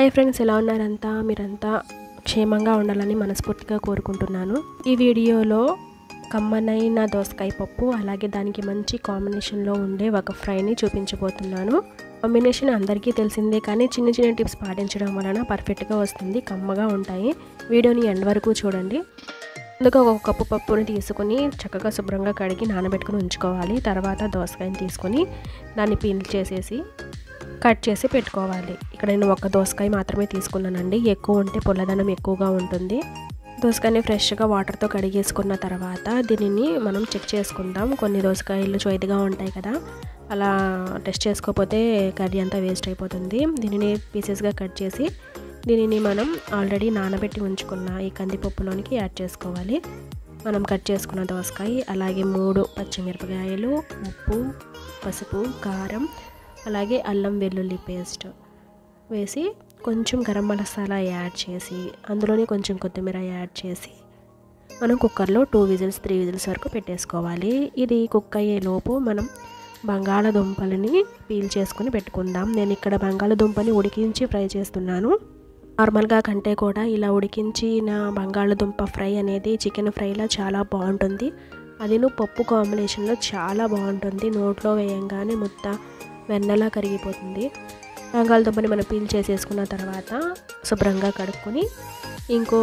Hi friends ఎలా ఉన్నారంతా? మీరంతా క్షేమంగా ఉండాలని మనస్ఫూర్తిగా కోరుకుంటున్నాను. ఈ వీడియోలో కమ్మనైన దోసకాయ పప్పు అలాగే దానికి మంచి కాంబినేషన్లో ఉండే ఒక ఫ్రైని చూపించబోతున్నాను. కాంబినేషన్ అందరికీ తెలిసిందే కానీ చిన్న చిన్న టిప్స్ పాటించడం వలన పర్ఫెక్ట్గా వస్తుంది కమ్మగా ఉంటాయి. వీడియోని ఎండ్ వరకు చూడండి. ముందుగా ఒక కప్పు పప్పుని తీసుకొని చక్కగా శుభ్రంగా కడిగి నానబెట్టుకుని ఉంచుకోవాలి. తర్వాత దోసకాయని తీసుకొని దాన్ని పీల్ చేసేసి కట్ చేసి పెట్టుకోవాలి. ఇక్కడ నేను ఒక దోసకాయ మాత్రమే తీసుకున్నానండి. ఎక్కువ ఉంటే పొల్లదనం ఎక్కువగా ఉంటుంది. దోసకాయని ఫ్రెష్గా వాటర్తో కడిగేసుకున్న తర్వాత దీనిని మనం చెక్ చేసుకుందాం. కొన్ని దోసకాయలు చొయ్యగా ఉంటాయి కదా అలా టెస్ట్ చేసుకోకపోతే కర్రీ అంతా వేస్ట్ అయిపోతుంది. దీనిని పీసెస్గా కట్ చేసి దీనిని మనం ఆల్రెడీ నానబెట్టి ఉంచుకున్న ఈ కందిపప్పులోనికి యాడ్ చేసుకోవాలి. మనం కట్ చేసుకున్న దోసకాయ అలాగే మూడు పచ్చిమిరపకాయలు ఉప్పు పసుపు కారం అలాగే అల్లం వెల్లుల్లి పేస్ట్ వేసి కొంచెం గరం మసాలా యాడ్ చేసి అందులోనే కొంచెం కొత్తిమీర యాడ్ చేసి మనం కుక్కర్లో టూ విజిల్స్ త్రీ విజిల్స్ వరకు పెట్టేసుకోవాలి. ఇది కుక్ అయ్యే లోపు మనం బంగాళదుంపలని పీల్ చేసుకుని పెట్టుకుందాం. నేను ఇక్కడ బంగాళదుంపని ఉడికించి ఫ్రై చేస్తున్నాను. నార్మల్గా కంటే కూడా ఇలా ఉడికించిన బంగాళదుంప ఫ్రై అనేది చికెన్ ఫ్రైలా చాలా బాగుంటుంది. అదిను పప్పు కాంబినేషన్లో చాలా బాగుంటుంది. నోట్లో వేయంగానే ముద్ద వెన్నలా కరిగిపోతుంది. బంగాళదుంపని మనం పీల్ చేసేసుకున్న తర్వాత శుభ్రంగా కడుక్కొని ఇంకో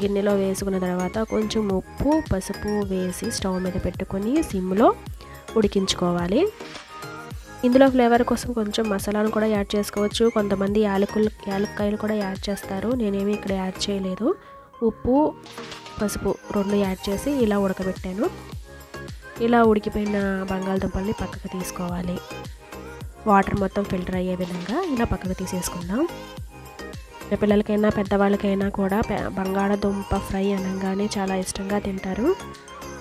గిన్నెలో వేసుకున్న తర్వాత కొంచెం ఉప్పు పసుపు వేసి స్టవ్ మీద పెట్టుకొని సిమ్లో ఉడికించుకోవాలి. ఇందులో ఫ్లేవర్ కోసం కొంచెం మసాలాను కూడా యాడ్ చేసుకోవచ్చు. కొంతమంది యాలకులు యాలక్కాయలు కూడా యాడ్ చేస్తారు. నేనేమి ఇక్కడ యాడ్ చేయలేదు. ఉప్పు పసుపు రెండు యాడ్ చేసి ఇలా ఉడకబెట్టాను. ఇలా ఉడికిపోయిన బంగాళదుంపల్ని పక్కకు తీసుకోవాలి. వాటర్ మొత్తం ఫిల్టర్ అయ్యే విధంగా ఇలా పక్కకు తీసేసుకుందాం. పిల్లలకైనా పెద్దవాళ్ళకైనా కూడా బంగాళదుంప ఫ్రై అనగానే చాలా ఇష్టంగా తింటారు.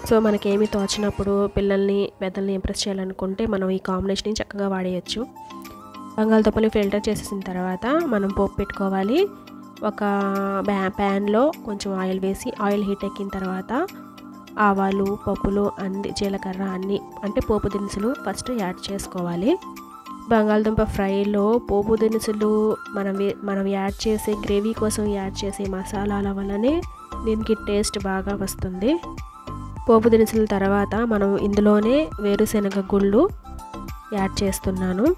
సో మనకేమి తోచినప్పుడు పిల్లల్ని పెద్దల్ని ఇంప్రెస్ చేయాలనుకుంటే మనం ఈ కాంబినేషన్ని చక్కగా వాడేయచ్చు. బంగాళదుంపని ఫిల్టర్ చేసేసిన తర్వాత మనం పోపు పెట్టుకోవాలి. ఒక బ్యా ప్యాన్లో కొంచెం ఆయిల్ వేసి ఆయిల్ హీట్ ఎక్కిన తర్వాత ఆవాలు పప్పులు అన్ని జీలకర్ర అన్ని అంటే పోపు దినుసులు ఫస్ట్ యాడ్ చేసుకోవాలి. బంగాళదుంప ఫ్రైలో పోపు దినుసులు మనం మనం యాడ్ చేసే గ్రేవీ కోసం యాడ్ చేసే మసాలాల వల్లనే దీనికి టేస్ట్ బాగా వస్తుంది. పోపు దినుసుల తర్వాత మనం ఇందులోనే వేరుశనగ గుళ్ళు యాడ్ చేస్తున్నాను.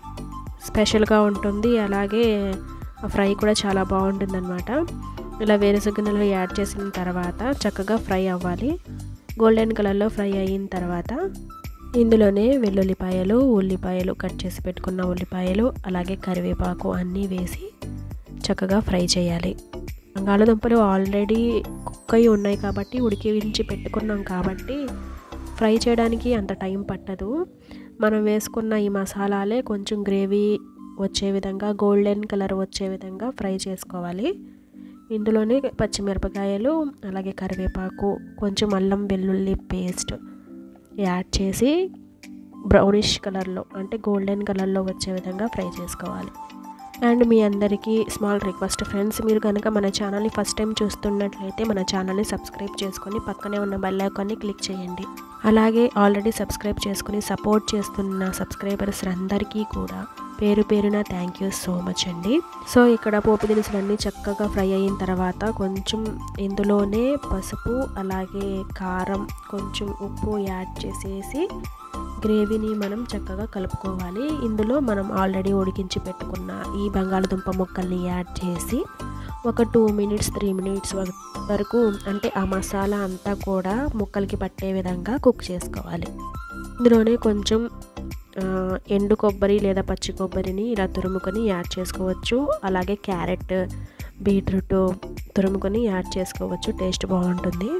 స్పెషల్గా ఉంటుంది. అలాగే ఫ్రై కూడా చాలా బాగుంటుంది అనమాట ఇలా వేరుశనగలు యాడ్ చేసిన తర్వాత చక్కగా ఫ్రై అవ్వాలి. గోల్డెన్ కలర్లో ఫ్రై అయిన తర్వాత ఇందులోనే వెల్లుల్లిపాయలు ఉల్లిపాయలు కట్ చేసి పెట్టుకున్న ఉల్లిపాయలు అలాగే కరివేపాకు అన్నీ వేసి చక్కగా ఫ్రై చేయాలి. బంగాళదుంపలు ఆల్రెడీ కుక్ అయి ఉన్నాయి కాబట్టి ఉడికించి పెట్టుకున్నాం కాబట్టి ఫ్రై చేయడానికి అంత టైం పట్టదు. మనం వేసుకున్న ఈ మసాలాలే కొంచెం గ్రేవీ వచ్చే విధంగా గోల్డెన్ కలర్ వచ్చే విధంగా ఫ్రై చేసుకోవాలి. ఇందులోనే పచ్చిమిరపకాయలు అలాగే కరివేపాకు కొంచెం అల్లం వెల్లుల్లి పేస్ట్ యాడ్ చేసి బ్రౌనిష్ కలర్లో అంటే గోల్డెన్ కలర్లో వచ్చే విధంగా ఫ్రై చేసుకోవాలి. అండ్ మీ అందరికీ స్మాల్ రిక్వెస్ట్ ఫ్రెండ్స్ మీరు కనుక మన ఛానల్ని ఫస్ట్ టైం చూస్తున్నట్లయితే మన ఛానల్ని సబ్స్క్రైబ్ చేసుకొని పక్కనే ఉన్న బెల్ ఐకాన్ని క్లిక్ చేయండి. అలాగే ఆల్రెడీ సబ్స్క్రైబ్ చేసుకుని సపోర్ట్ చేస్తున్న సబ్స్క్రైబర్స్ అందరికీ కూడా పేరు పేరున థ్యాంక్ యూ సో మచ్ అండి. సో ఇక్కడ పోపు దినుసులన్నీ చక్కగా ఫ్రై అయిన తర్వాత కొంచెం ఇందులోనే పసుపు అలాగే కారం కొంచెం ఉప్పు యాడ్ చేసేసి గ్రేవీని మనం చక్కగా కలుపుకోవాలి. ఇందులో మనం ఆల్రెడీ ఉడికించి పెట్టుకున్న ఈ బంగాళదుంప ముక్కల్ని యాడ్ చేసి ఒక టూ మినిట్స్ త్రీ మినిట్స్ వరకు అంటే ఆ మసాలా అంతా కూడా ముక్కలకి పట్టే విధంగా కుక్ చేసుకోవాలి. ఇందులోనే కొంచెం ఎండు కొబ్బరి లేదా పచ్చి కొబ్బరిని ఇలా తురుముకొని యాడ్ చేసుకోవచ్చు. అలాగే క్యారెట్ బీట్రూట్ తురుముకొని యాడ్ చేసుకోవచ్చు. టేస్ట్ బాగుంటుంది.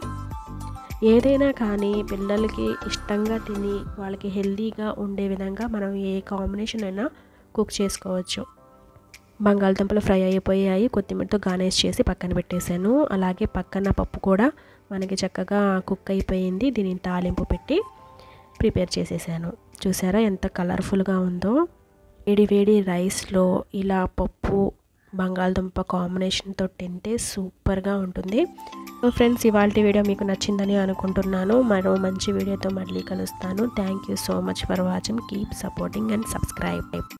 ఏదైనా కానీ పిల్లలకి ఇష్టంగా తిని వాళ్ళకి హెల్తీగా ఉండే విధంగా మనం ఏ కాంబినేషన్ అయినా కుక్ చేసుకోవచ్చు. బంగాళదుంపలు ఫ్రై అయిపోయాయి. కొత్తిమీరతో గార్నిష్ చేసి పక్కన పెట్టేశాను. అలాగే పక్కన పప్పు కూడా మనకి చక్కగా కుక్ అయిపోయింది. దీనిని తాలింపు పెట్టి ప్రిపేర్ చేసేసాను. చూసారా ఎంత కలర్ఫుల్గా ఉందో. వేడి వేడి రైస్లో ఇలా పప్పు బంగాళదుంప కాంబినేషన్తో తింటే సూపర్గా ఉంటుంది. ఫ్రెండ్స్ ఇవాళ వీడియో మీకు నచ్చిందని అనుకుంటున్నాను. మరో మంచి వీడియోతో మళ్ళీ కలుస్తాను. Thank you so much for watching. Keep supporting and subscribe.